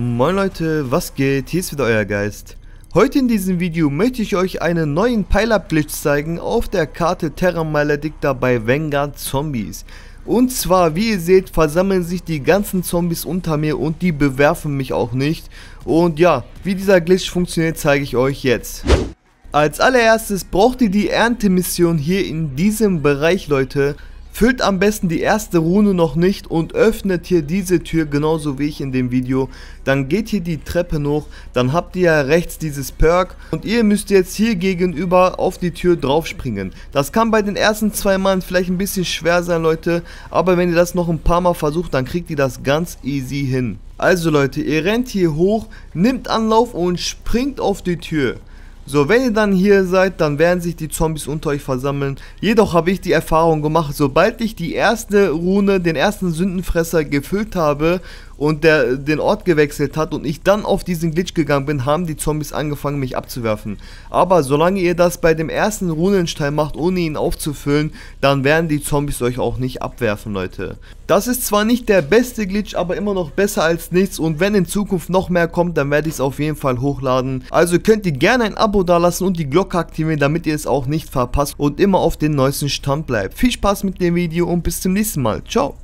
Moin Leute, was geht? Hier ist wieder euer Geist. Heute in diesem Video möchte ich euch einen neuen Pile-Up-Glitch zeigen auf der Karte Terra Maledicta bei Vanguard Zombies. Und zwar, wie ihr seht, versammeln sich die ganzen Zombies unter mir und die bewerfen mich auch nicht. Und ja, wie dieser Glitch funktioniert, zeige ich euch jetzt. Als allererstes braucht ihr die Erntemission hier in diesem Bereich, Leute. Füllt am besten die erste Rune noch nicht und öffnet hier diese Tür genauso wie ich in dem Video. Dann geht hier die Treppe hoch, dann habt ihr ja rechts dieses Perk und ihr müsst jetzt hier gegenüber auf die Tür draufspringen. Das kann bei den ersten zwei Mal vielleicht ein bisschen schwer sein Leute, aber wenn ihr das noch ein paar Mal versucht, dann kriegt ihr das ganz easy hin. Also Leute, ihr rennt hier hoch, nimmt Anlauf und springt auf die Tür. So, wenn ihr dann hier seid, dann werden sich die Zombies unter euch versammeln. Jedoch habe ich die Erfahrung gemacht, sobald ich die erste Rune, den ersten Sündenfresser gefüllt habe und der den Ort gewechselt hat und ich dann auf diesen Glitch gegangen bin, haben die Zombies angefangen mich abzuwerfen. Aber solange ihr das bei dem ersten Runenstein macht, ohne ihn aufzufüllen, dann werden die Zombies euch auch nicht abwerfen, Leute. Das ist zwar nicht der beste Glitch, aber immer noch besser als nichts und wenn in Zukunft noch mehr kommt, dann werde ich es auf jeden Fall hochladen. Also könnt ihr gerne ein Abo dalassen und die Glocke aktivieren, damit ihr es auch nicht verpasst und immer auf den neuesten Stand bleibt. Viel Spaß mit dem Video und bis zum nächsten Mal. Ciao.